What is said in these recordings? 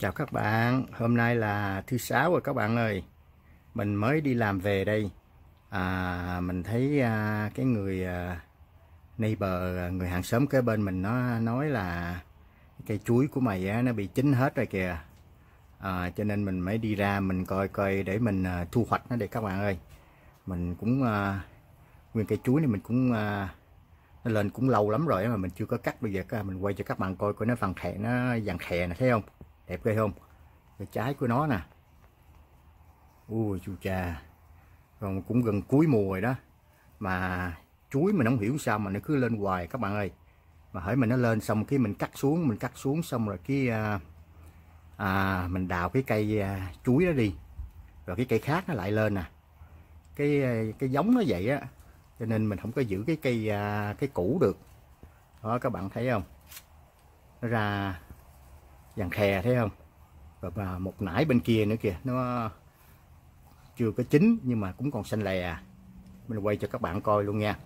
Chào các bạn, hôm nay là thứ sáu rồi các bạn ơi. Mình mới đi làm về đây. À, Mình thấy à, cái người à, neighbor, à, người hàng xóm kế bên mình nó nói là Cây chuối của mày á, nó bị chín hết rồi kìa. À, Cho nên mình mới đi ra mình coi coi để mình à, thu hoạch nó để các bạn ơi. Mình cũng, à, nguyên cây chuối này mình cũng à, nó lên cũng lâu lắm rồi mà mình chưa có cắt bây giờ mình quay cho các bạn coi coi nó vàng khè nó vàng khè nè thấy không? Đẹp ghê không? Cái trái của nó nè. Ui chu cha. Còn cũng gần cuối mùa rồi đó. Mà chuối mình không hiểu sao mà nó cứ lên hoài các bạn ơi. Mà hỏi mình nó lên xong cái mình cắt xuống mình cắt xuống xong rồi cái à, à, mình đào cái cây à, chuối đó đi. Rồi cái cây khác nó lại lên nè. Cái à, cái giống nó vậy á. Cho nên mình không có giữ cái cây à, cái cũ được. Đó các bạn thấy không? Nó ra dàn khè thấy không? Và một nải bên kia nữa kìa. Nó chưa có chín nhưng mà cũng còn xanh lè. Mình quay cho các bạn coi luôn nha.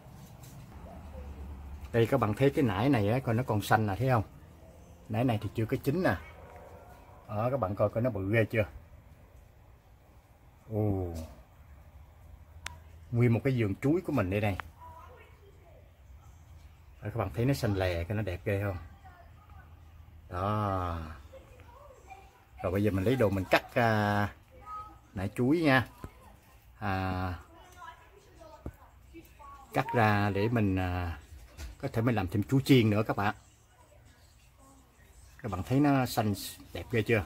Đây các bạn thấy cái nải này á coi nó còn xanh nè thấy không? Nải này thì chưa có chín nè. Đó các bạn coi coi nó bự ghê chưa? Ồ. Nguyên một cái vườn chuối của mình đây này. Đó, các bạn thấy nó xanh lè cái nó đẹp ghê không? Đó. Rồi bây giờ mình lấy đồ mình cắt à, nải chuối nha. À, cắt ra để mình à, có thể mình làm thêm chuối chiên nữa các bạn. Các bạn thấy nó xanh đẹp ghê chưa?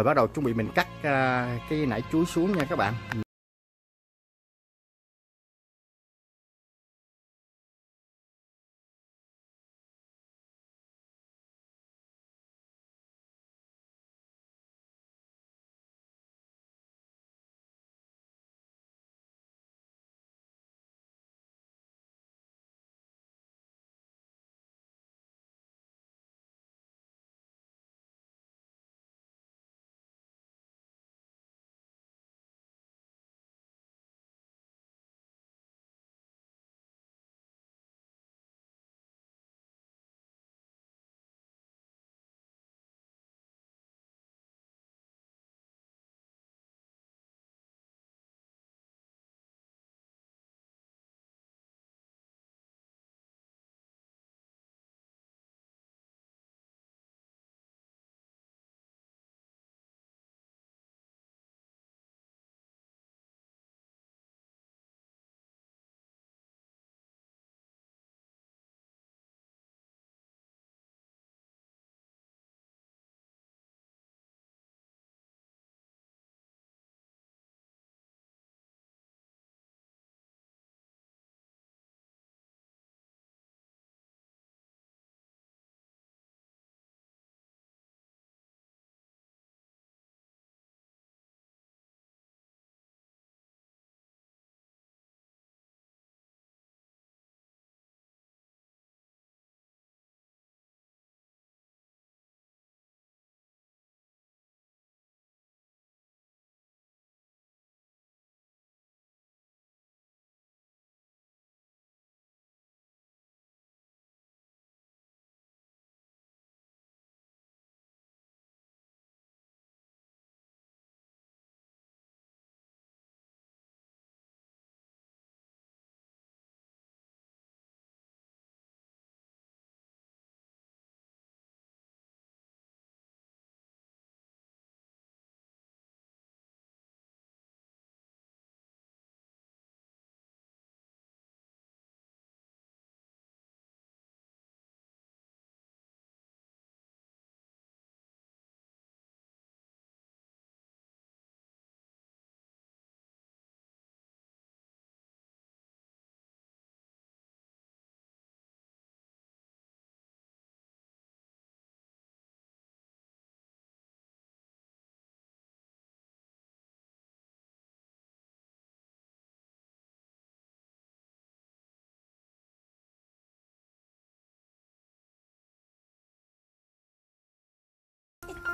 Rồi bắt đầu chuẩn bị mình cắt uh, cái nải chuối xuống nha các bạn.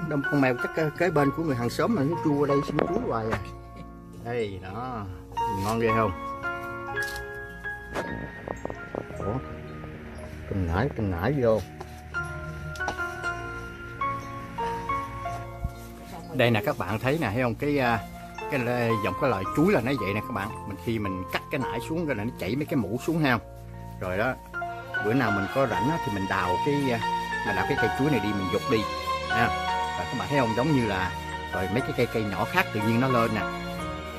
Đông con mèo chắc kế, kế bên của người hàng xóm mà nó chui qua đây xin chuối hoài à. Đây đó ngon ghê không? Ủa cần nải cần nải vô. Đây nè các bạn thấy nè thấy không? Cái à, cái dòng cái loại chuối là nó vậy nè các bạn. Mình khi mình cắt cái nải xuống rồi là nó chảy mấy cái mũ xuống ha. Rồi đó bữa nào mình có rảnh thì mình đào cái à, mình đào cái cây chuối này đi mình dục đi nha và các bạn thấy không? Giống như là rồi mấy cái cây cây nhỏ khác tự nhiên nó lên nè.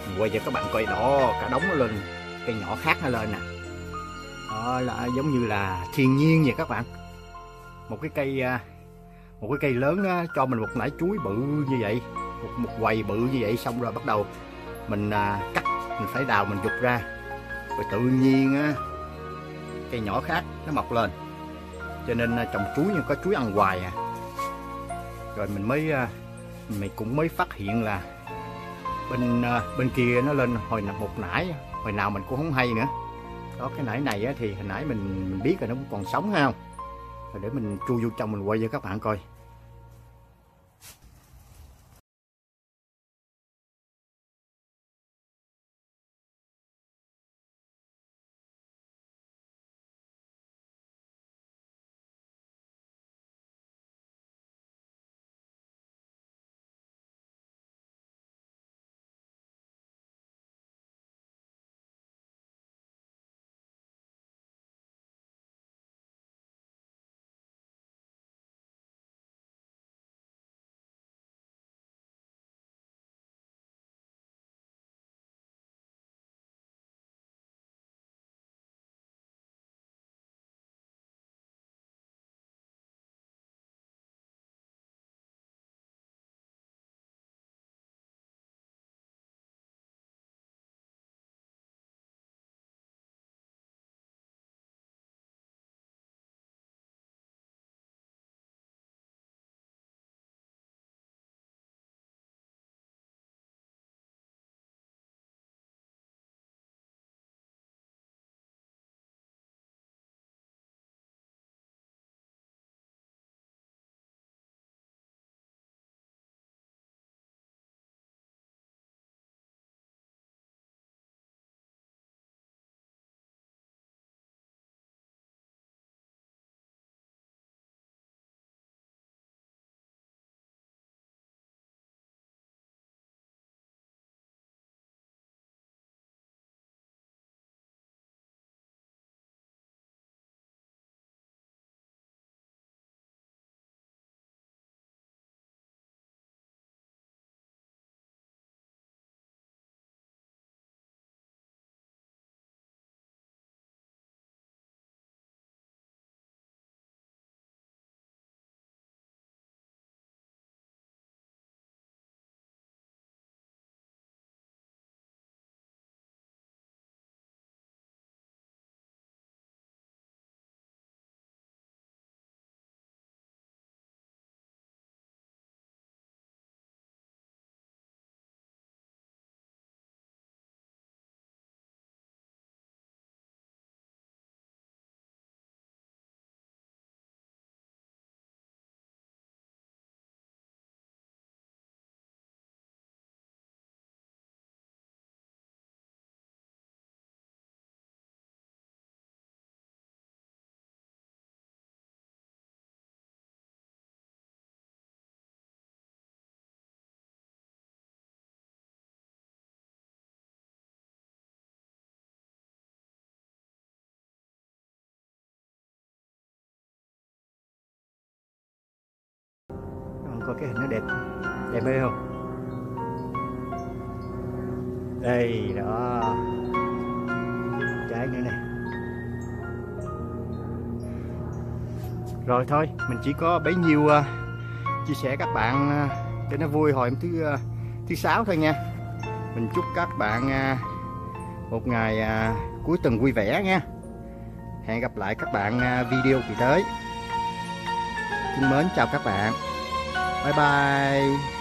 Mình quay cho các bạn coi đó cả đống nó lên cây nhỏ khác nó lên nè. Đó là giống như là thiên nhiên vậy các bạn. Một cái cây à, một cái cây lớn đó, cho mình một nải chuối bự như vậy một, một quầy bự như vậy xong rồi bắt đầu mình à, cắt mình phải đào mình dục ra. Rồi tự nhiên á, cây nhỏ khác nó mọc lên. Cho nên à, trồng chuối nhưng có chuối ăn hoài à rồi mình mới à, mình cũng mới phát hiện là bên à, bên kia nó lên hồi một nải. Hồi nào mình cũng không hay nữa. Đó cái nải này thì hồi nãy mình, mình biết là nó cũng còn sống ha không? Rồi để mình chui vô trong mình quay cho các bạn coi. Coi cái hình nó đẹp đẹp mê không? Đây đó. Trái nữa nè. Rồi thôi mình chỉ có bấy nhiêu uh, chia sẻ các bạn uh, cho nó vui hồi thứ uh, thứ sáu thôi nha. Mình chúc các bạn uh, một ngày uh, cuối tuần vui vẻ nha. Hẹn gặp lại các bạn uh, video kỳ tới. Xin mến chào các bạn. 拜拜。